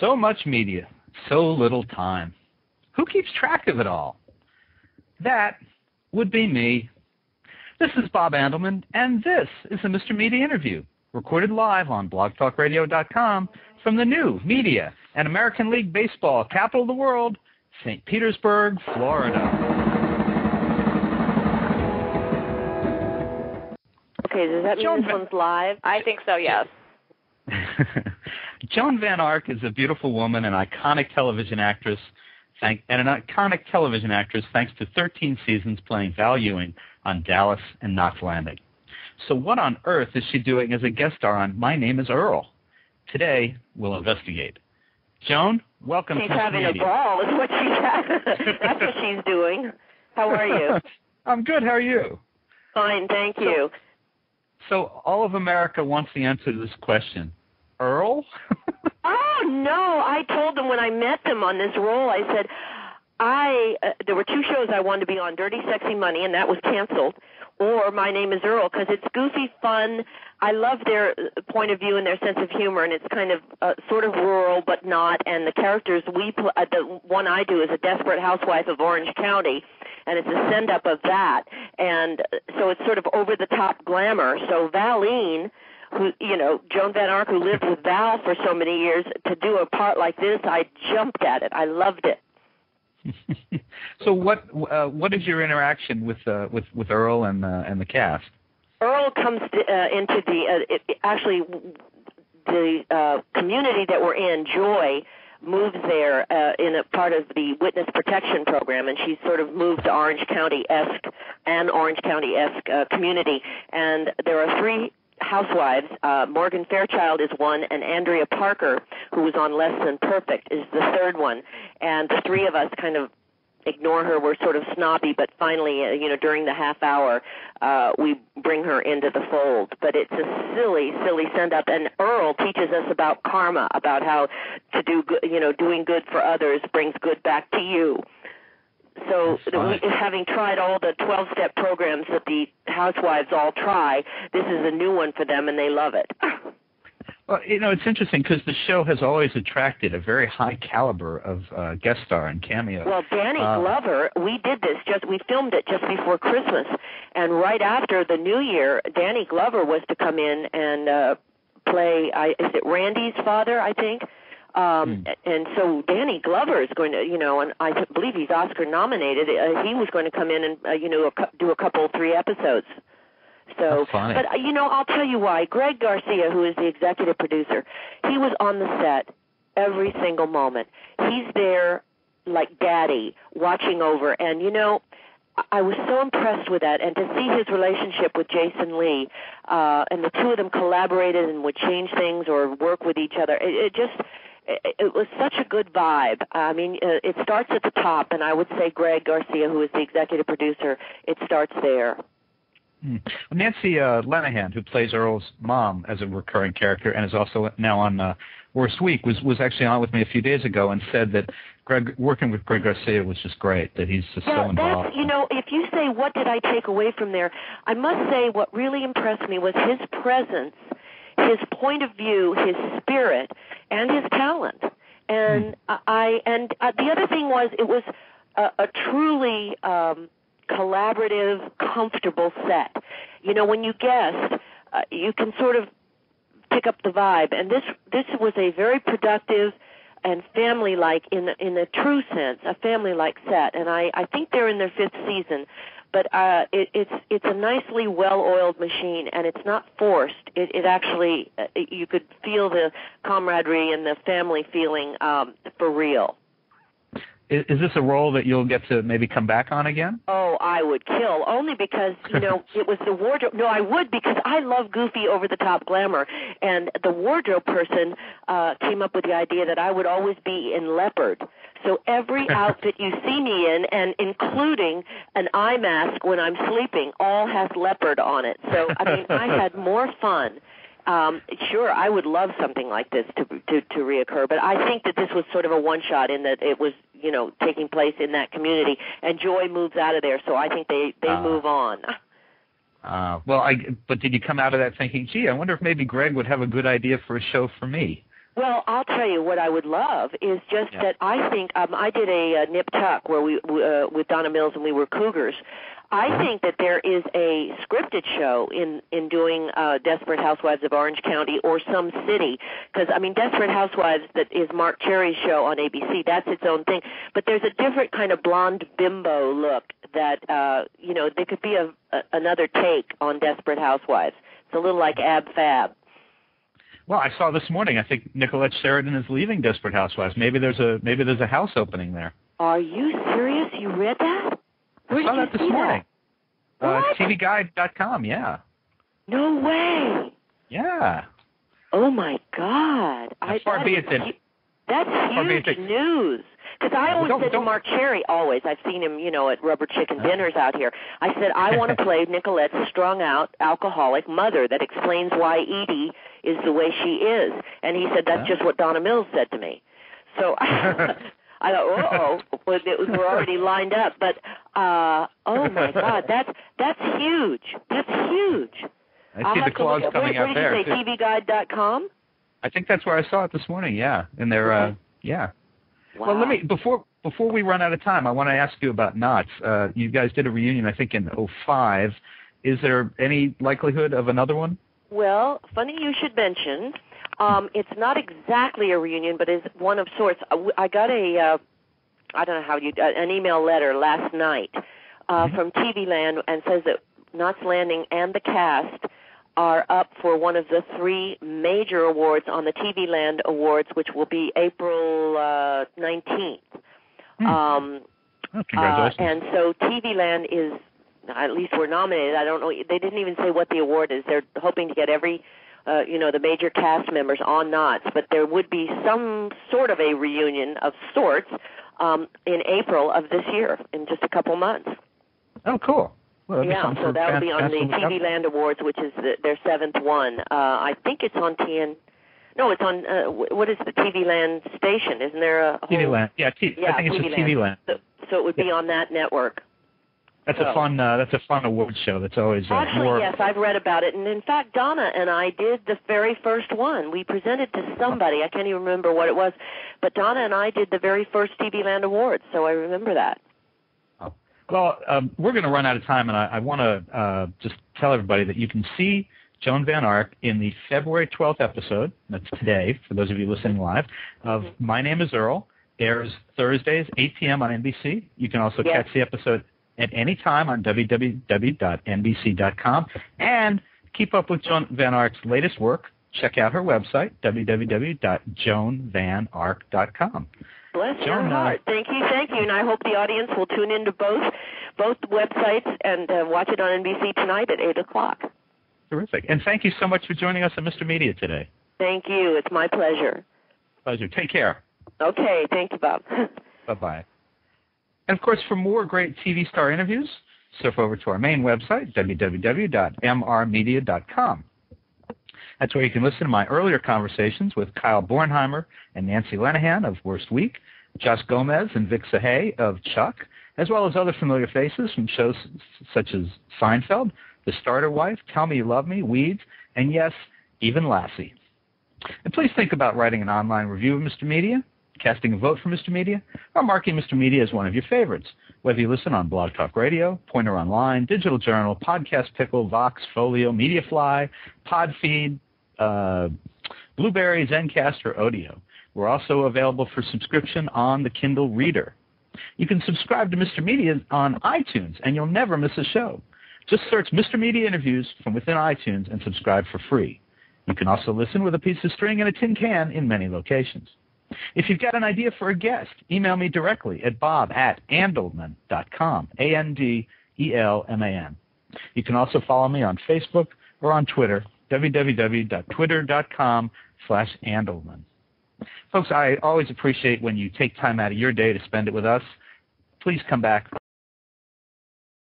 So much media, so little time. Who keeps track of it all? That would be me. This is Bob Andelman, and this is the Mr. Media Interview, recorded live on blogtalkradio.com from the new Media and American League Baseball capital of the world, St. Petersburg, Florida. Okay, does that mean Joan this one's live? I think so, yes. Joan Van Ark is a beautiful woman, an iconic television actress, thank, and an iconic television actress thanks to 13 seasons playing Val Ewing on Dallas and Knots Landing. So what on earth is she doing as a guest star on My Name is Earl? Today, we'll investigate. Joan, welcome She's to having a ball, is what she's That's what she's doing. How are you? I'm good. How are you? Fine, thank you. So all of America wants the answer to this question. Earl? Oh no! I told them when I met them on this role. I said, I uh, there were two shows I wanted to be on: Dirty Sexy Money, and that was canceled, or My Name Is Earl, because it's goofy, fun. I love their uh, point of view and their sense of humor, and it's kind of uh, sort of rural but not. And the characters we pl- uh, the one I do is a desperate housewife of Orange County, and it's a send up of that, and uh, so it's sort of over the top glamour. So Valene who you know Joan Van Ark who lived with Val for so many years to do a part like this I jumped at it. I loved it. So what uh, what is your interaction with uh, with with Earl and uh, and the cast? Earl comes to, uh, into the uh, it, actually the uh, community that we're in Joy moves there uh, in a part of the witness protection program and she's sort of moved to Orange County esque and Orange County esque uh, community. And there are three housewives uh, Morgan Fairchild is one and Andrea Parker who was on Less Than Perfect is the third one and the three of us kind of ignore her. We're sort of snobby, but finally, uh, you know, during the half hour, uh, we bring her into the fold. But it's a silly, silly send up. And Earl teaches us about karma, about how to do good, you know, doing good for others brings good back to you. So, we, having tried all the 12 step programs that the housewives all try, this is a new one for them and they love it. Well, you know, it's interesting because the show has always attracted a very high caliber of uh, guest star and cameo. Well, Danny Uh, Glover, we did this just we filmed it just before Christmas, and right after the New Year, Danny Glover was to come in and uh play. I is it Randy's father? I think. Um, And so Danny Glover is going to, you know, and I believe he's Oscar nominated. Uh, he was going to come in and, uh, you know, a do a couple, three episodes. So, That's funny. but uh, you know, I'll tell you why. Greg Garcia, who is the executive producer, he was on the set every single moment. He's there like daddy watching over and you know I- I was so impressed with that and to see his relationship with Jason Lee uh and the two of them collaborated and would change things or work with each other it, it just it, was such a good vibe. I mean, uh, it starts at the top, and I would say Greg Garcia, who is the executive producer, it starts there. Hmm. Nancy uh, Lenehan, who plays Earl's mom as a recurring character and is also now on uh, Worst Week, was was actually on with me a few days ago and said that Greg working with Greg Garcia was just great. That he's just Yeah, so involved. that's you know, if you say what did I take away from there, I must say what really impressed me was his presence, his point of view, his spirit, and his talent. And I and uh, the other thing was it was a, a truly um, collaborative, comfortable set. You know, when you guest, uh, you can sort of pick up the vibe, and this this was a very productive and family like in in the true sense, a family like set. And I I think they're in their fifth season, but uh, it, it's it's a nicely well oiled machine, and it's not forced. It it actually uh, you could feel the camaraderie and the family feeling um, for real. Is, is this a role that you'll get to maybe come back on again? Oh, I would kill only because you know it was the wardrobe. No, I would because I love goofy, over the top glamour, and the wardrobe person uh, came up with the idea that I would always be in leopard. So every outfit you see me in, and including an eye mask when I'm sleeping, all has leopard on it. So I mean, I had more fun. Um, sure, I would love something like this to to to reoccur, but I think that this was sort of a one shot in that it was you know taking place in that community, and Joy moves out of there, so I think they they Ah. move on. Uh, well, I but did you come out of that thinking, gee, I wonder if maybe Greg would have a good idea for a show for me? Well, I'll tell you what I would love is just Yeah. that I think um, I did a, uh nip tuck where we uh, with Donna Mills and we were cougars. I Mhm. think that there is a scripted show in in doing uh, Desperate Housewives of Orange County or some city because I mean Desperate Housewives that is Marc Cherry's show on ABC. That's its own thing, but there's a different kind of blonde bimbo look that uh, you know there could be a, a another take on Desperate Housewives. It's a little like Ab Fab. Well, I saw this morning. I think Nicolette Sheridan is leaving Desperate Housewives. Maybe there's a maybe there's a house opening there. Are you serious? You read that? Where I saw did you that this morning. That? Uh? TVGuide.com. Yeah, No way. yeah. Oh my God! I far be it that- that's huge news. Because I always don't- said to don't- Marc Cherry, always, I've seen him, you know, at rubber chicken dinners out here. I said, I want to play Nicolette's strung out alcoholic mother that explains why Edie is the way she is. And he said, that's just what Donna Mills said to me. So I, thought, uh oh, it was, we're already lined up. But uh, oh my God, that's that's huge. That's huge. I I'll see the claws coming where, out where there. you say? TVGuide.com. I think that's where I saw it this morning. Yeah, and they're uh, yeah. Wow. Well, let me before before we run out of time, I want to ask you about Knots. Uh, you guys did a reunion, I think, in '05. Is there any likelihood of another one? Well, funny you should mention. Um, it's not exactly a reunion, but is one of sorts. I, w- I got a, uh, I don't know how you, uh, an email letter last night uh, Mhm. from TV Land and says that Knots Landing and the cast are up for one of the three major awards on the TV Land Awards, which will be April uh, 19th. Hmm. Um, Oh, uh, congratulations. and so TV Land is, at least we're nominated. I don't know. They didn't even say what the award is. They're hoping to get every, uh, you know, the major cast members on Knots. But there would be some sort of a reunion of sorts um, in April of this year, in just a couple months. oh, cool. Well, yeah, so that will be on the to look out TV. Land Awards, which is the, their seventh one. Uh, I think it's on TN. No, it's on. Uh, what is the TV Land station? Isn't there a whole, TV Land. Yeah, T- Yeah, I think it's TV just TV Land. So, so it would be on that network. That's So- a fun. Uh, that's a fun award show. That's always uh, Actually, more. yes, I've read about it, and in fact, Donna and I did the very first one. We presented to somebody. I can't even remember what it was, but Donna and I did the very first TV Land Awards, so I remember that. Well, um, we're going to run out of time, and I, I want to uh, just tell everybody that you can see Joan Van Ark in the February 12th episode. That's today, for those of you listening live. Of Mm-hmm. My Name Is Earl. Airs Thursdays, 8 p.m. on NBC. You can also Yes. catch the episode at any time on www.nbc.com. And keep up with Joan Van Ark's latest work. Check out her website, www.joanvanark.com. Bless your Joan, uh, heart. Thank you, thank you, and I hope the audience will tune into both both websites and uh, watch it on NBC tonight at eight o'clock. Terrific. And thank you so much for joining us on Mr. Media today. Thank you. It's my pleasure. Pleasure. Take care. Okay, thank you, Bob. Bye-bye. And of course, for more great TV star interviews, surf over to our main website, www.mrmedia.com. That's where you can listen to my earlier conversations with Kyle Bornheimer and Nancy Lenehan of Worst Week, Josh Gomez and Vic Sahay of Chuck, as well as other familiar faces from shows such as Seinfeld, The Starter Wife, Tell Me You Love Me, Weeds, and yes, even Lassie. And please think about writing an online review of Mr. Media, casting a vote for Mr. Media, or marking Mr. Media as one of your favorites, whether you listen on Blog Talk Radio, Pointer Online, Digital Journal, Podcast Pickle, Vox, Folio, Mediafly, Podfeed, uh, Blubrry, Zencast, or Odeo. We're also available for subscription on the Kindle Reader. You can subscribe to Mr. Media on iTunes, and you'll never miss a show. Just search Mr. Media Interviews from within iTunes and subscribe for free. You can also listen with a piece of string and a tin can in many locations. If you've got an idea for a guest, email me directly at bob at andelman.com, A-N-D-E-L-M-A-N. You can also follow me on Facebook or on Twitter, www.twitter.com slash andelman. Folks, I always appreciate when you take time out of your day to spend it with us. Please come back